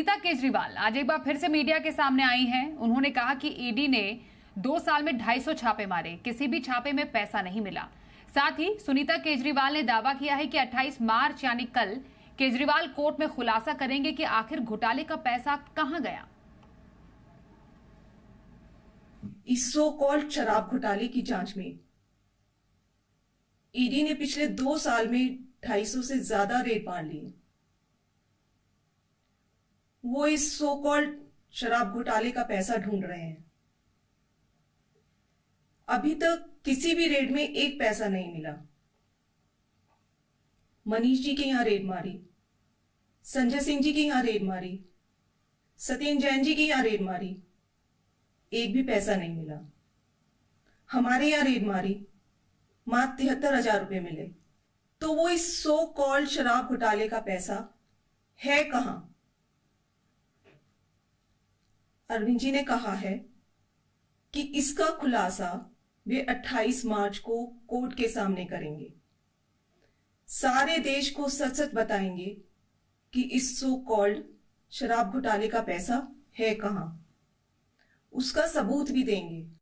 सुनीता केजरीवाल आज एक बार फिर से मीडिया के सामने आई हैं। उन्होंने कहा कि ईडी ने दो साल में 250 छापे मारे। किसी भी छापे में पैसा नहीं मिला। साथ ही सुनीता केजरीवाल ने दावा किया है कि 28 मार्च, यानी कल, केजरीवाल कोर्ट में खुलासा करेंगे कि आखिर घोटाले का पैसा कहाँ गया। इस कॉल्ड शराब घोटाले की जाँच में ईडी ने पिछले दो साल में 250 से ज़्यादा रेड मार लिए। वो इस सो कॉल्ड शराब घोटाले का पैसा ढूंढ रहे हैं। अभी तक किसी भी रेड में एक पैसा नहीं मिला। मनीष जी के यहाँ रेड मारी, संजय सिंह जी की यहाँ रेड मारी सत्येंद्र जैन जी की यहाँ रेड मारी, एक भी पैसा नहीं मिला। हमारे यहाँ रेड मारी, मात्र तिहत्तर हज़ार रुपए मिले। तो वो इस सो कॉल्ड शराब घोटाले का पैसा है कहाँ? अरविंद जी ने कहा है कि इसका खुलासा वे 28 मार्च को कोर्ट के सामने करेंगे। सारे देश को सच सच बताएँगे कि इस सो कॉल्ड शराब घोटाले का पैसा है कहाँ। उसका सबूत भी देंगे।